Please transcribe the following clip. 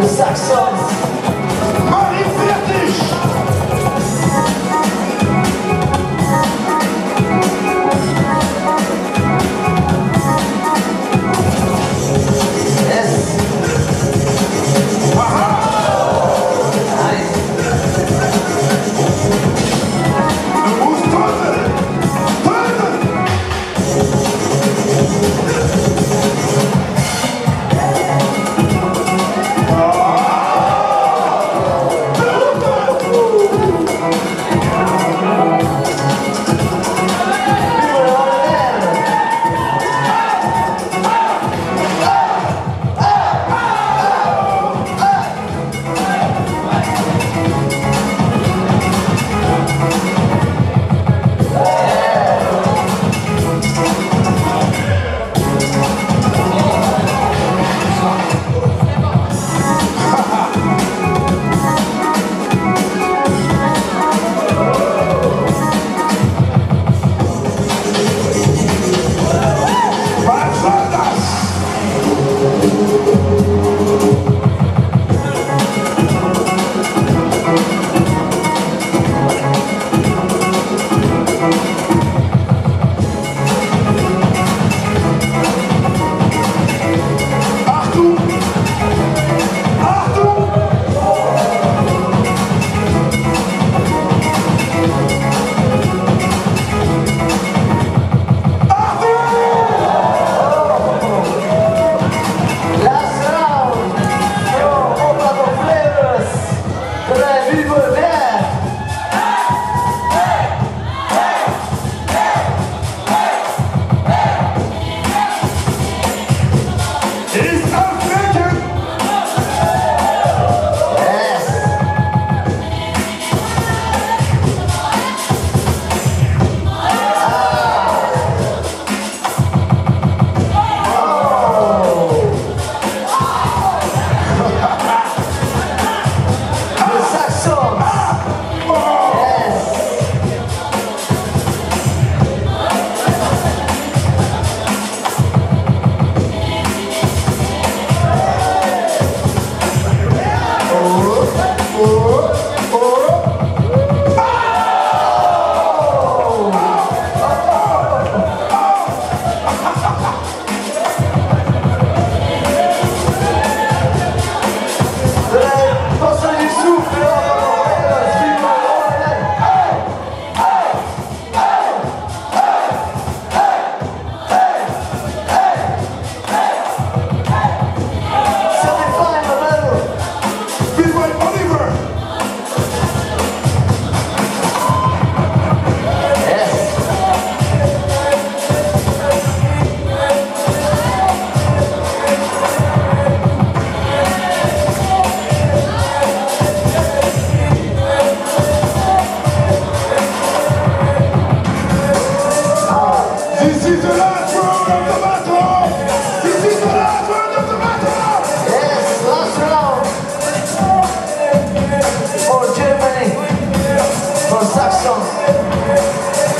the saxophone. satisfação.